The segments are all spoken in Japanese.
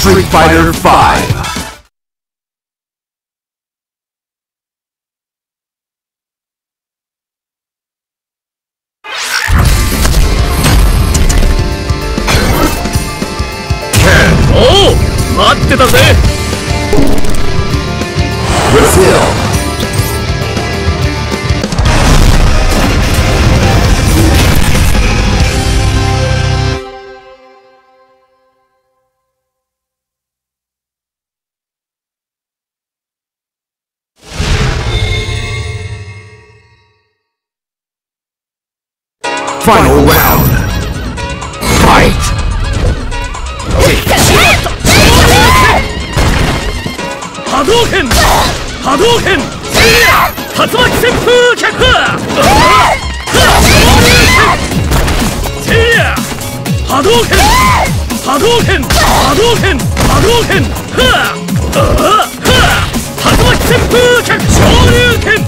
Street Fighter 5. Final round. Fight! 波動拳波動拳竜巻旋風脚せいや波動拳波動拳波動拳波動拳はあ竜巻旋風脚昇竜拳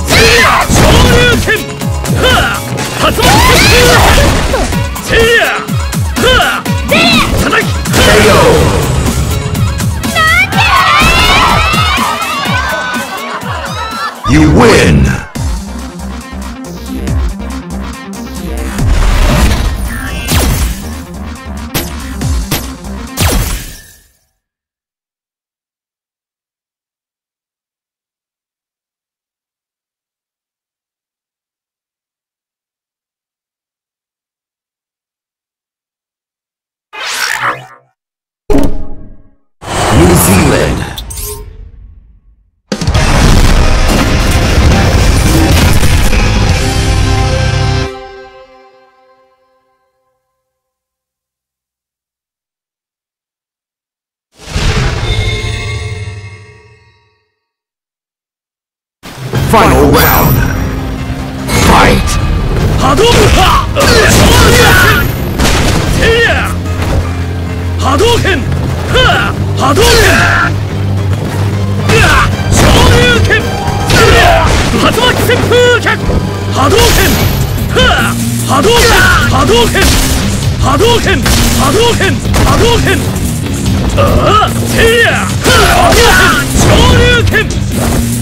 拳は波動拳波動拳波動拳波動拳波動拳ああせいや波動拳昇竜拳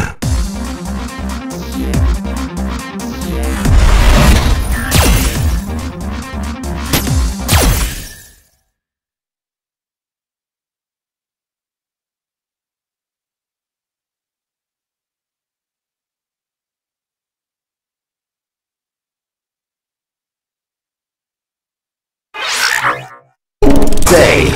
day.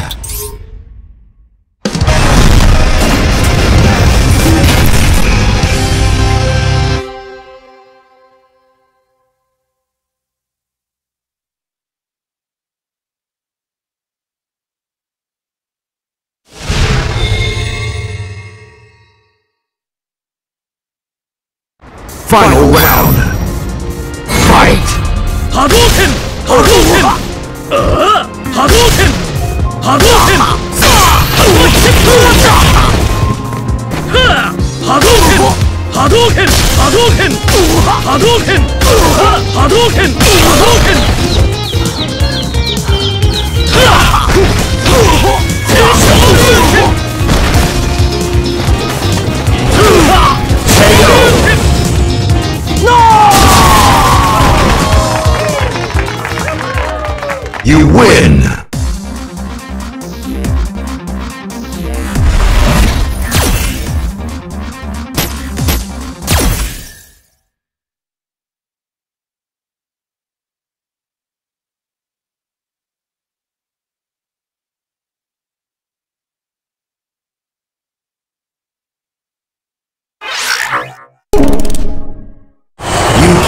Final round! Fight! Hadouken! Hadouken! Uh, Hadouken! 波動拳波動拳波動拳はあ波動拳波動拳波動拳波動拳はあ波動拳波動拳はあ正昇竜拳はあ昇竜拳 You win!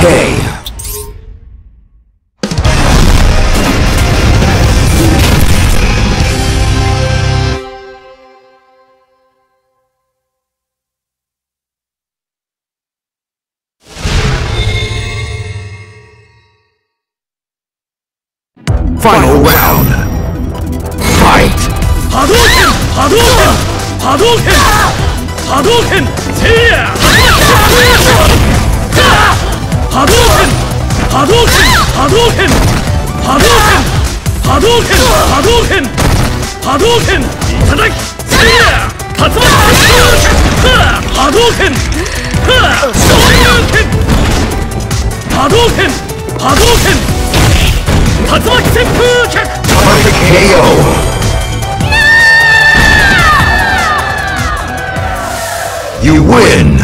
day. 波動拳波動拳波動拳いただきせいや竜巻波動拳昇竜拳波動拳波動拳竜巻旋風脚 Perfect KO. You win!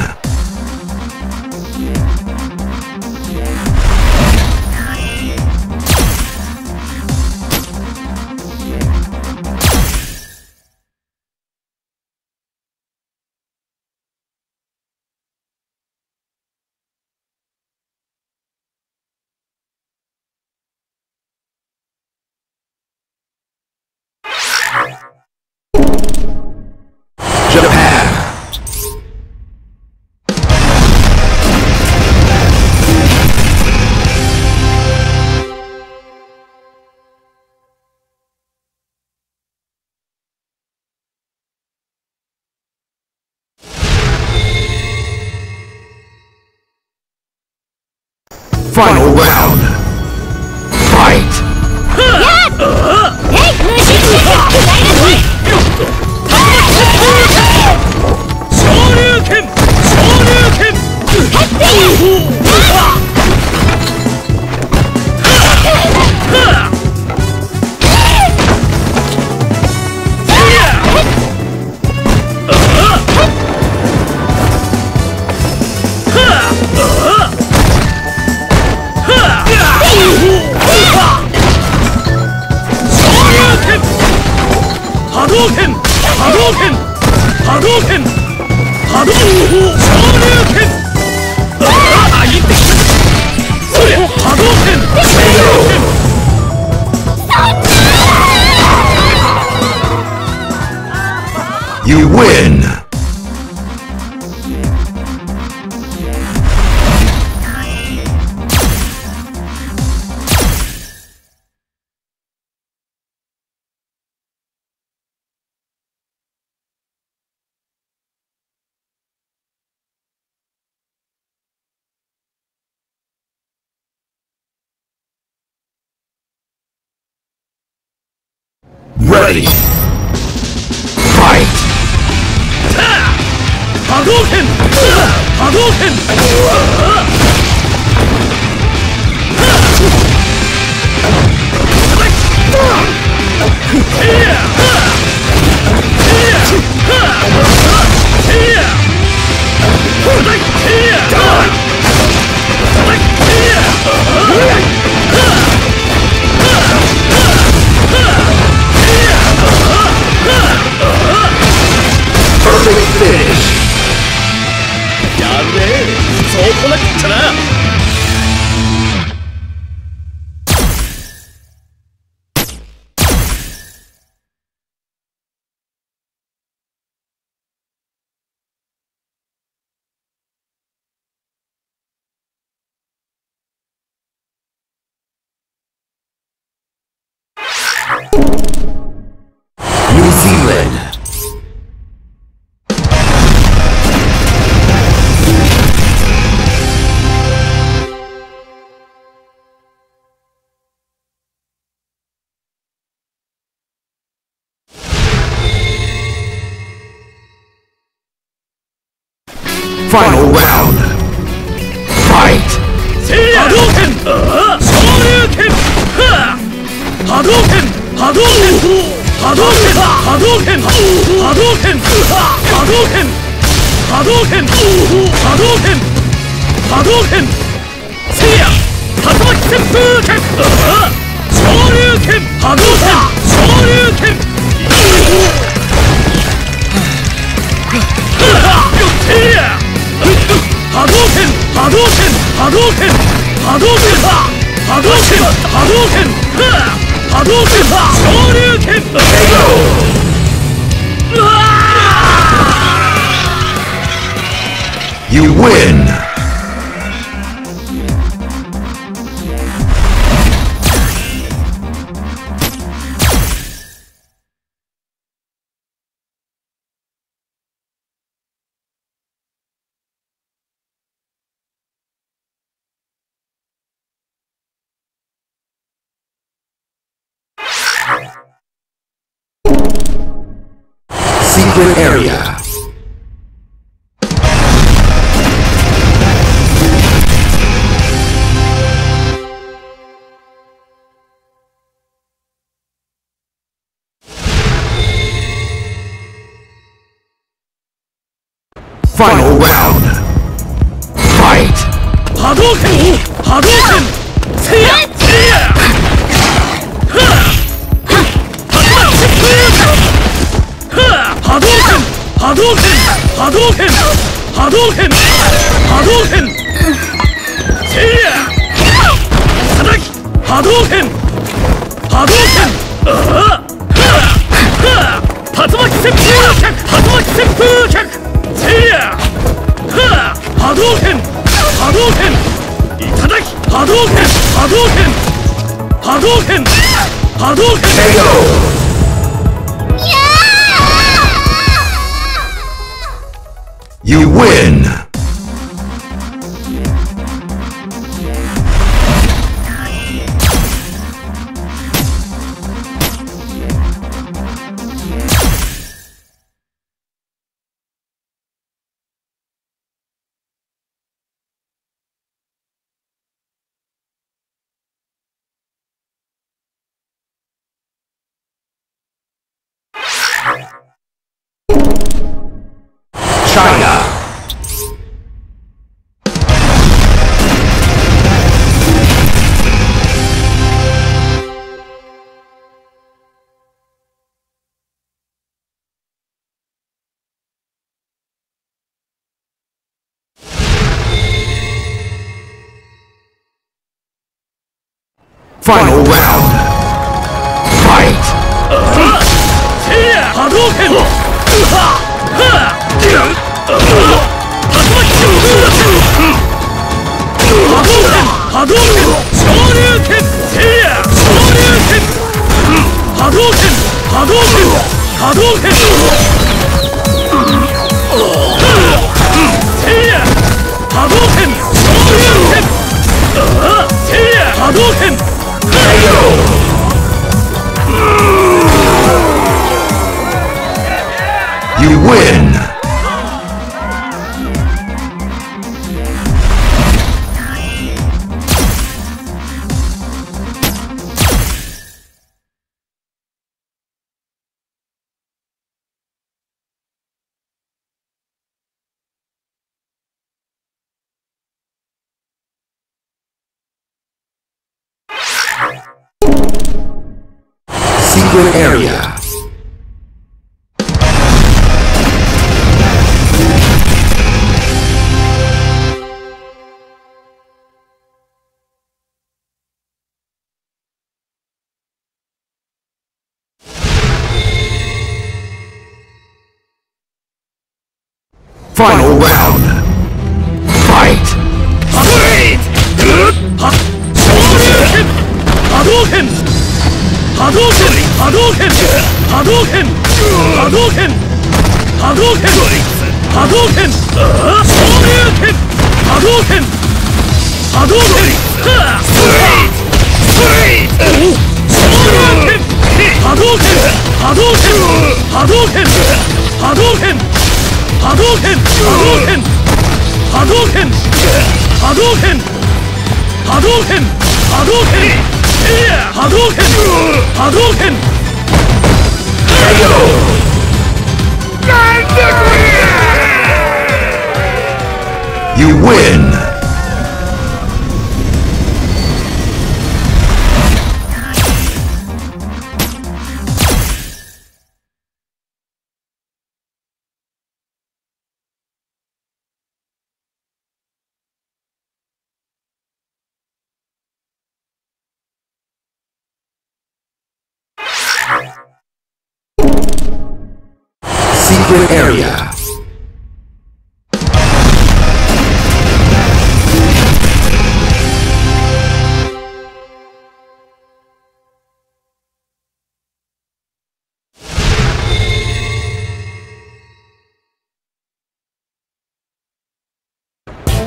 Final round! Fight! 波動拳波動拳波動拳波動昇竜拳あいってきたそりゃ波動拳昇竜拳 You win! Ready! Fight! Hadouken! Hadouken! Yeah! Yeah! Yeah! Yeah! 動拳。波動拳。波動拳。波動拳。せいや。竜巻旋風脚昇竜拳。波動拳。昇竜拳。せいや。波動拳。波動拳。波動拳。波動拳。波動拳。波動拳。波動拳。昇竜拳。うわ You win! Secret area. Final round. Fight. Hadouken! Hadouken! Hadouken! Hadouken! Hadouken! Hadouken! Hadouken! Seiya! Sadaki! Hadouken! Hadouken! Uh -huh. 竜巻旋風脚竜巻旋風脚動拳。いただき波動拳。波動拳。波動拳。波動拳。KO! You win! China! Final round. 波動拳うはは竜巻旋風波動拳波動拳昇竜拳せいや昇竜拳波動拳波動拳波動拳波動拳昇竜拳波動拳 You win! Secret area. Final round. Fight! は昇竜拳波動拳波動拳波動拳波動拳波動拳波動拳波動拳ああ昇竜拳波動拳波動拳はあ昇竜拳波動拳波動拳波動拳波動拳波動拳 Hadouken! Hadouken! Hadouken! Hadouken! Hadouken! Hadouken! Hadouken! Hadouken! You win! Area.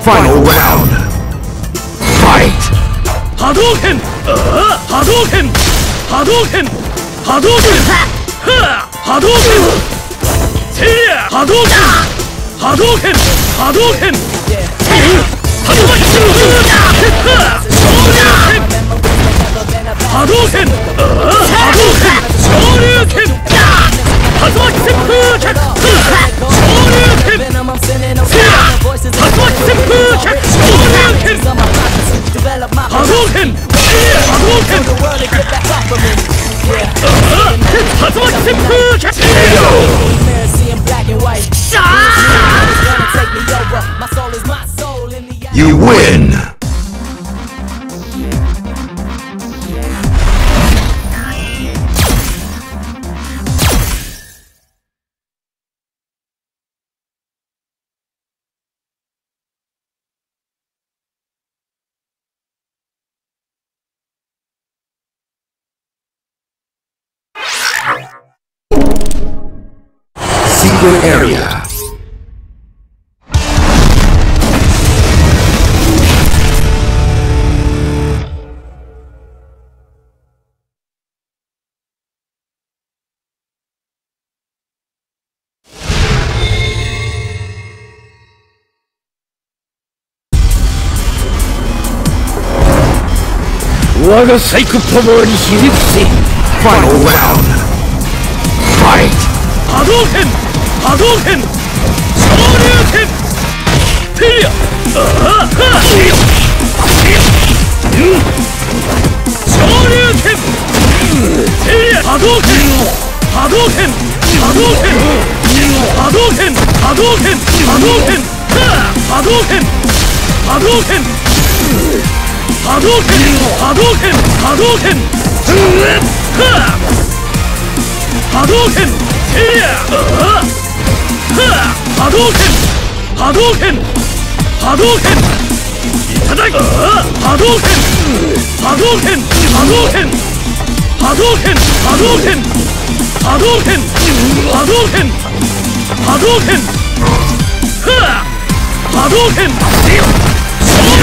Final round. Fight. Hadouken! Uh-huh. Hadouken! Hadouken! Hadouken! Hadouken! 動拳波動拳波動拳波動拳波動拳波動拳波動拳波動拳波動拳昇竜拳竜巻旋風脚昇竜拳竜巻旋風脚昇竜拳波動拳波動拳竜巻旋風脚 win! Final round. Fight! 波動拳。波動拳。昇竜拳。てりゃあは昇竜拳。てりゃ波動拳。波動拳。波動拳。波動拳。波動拳。波動拳。波動拳。波動拳波動拳波動拳波動拳波動拳てりゃあは波動拳波動拳波動拳いただき波動拳波動拳波動拳波動拳波動拳波動拳波動拳波動拳は波動拳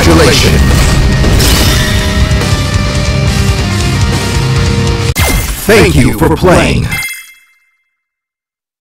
Congratulations! Thank you for playing.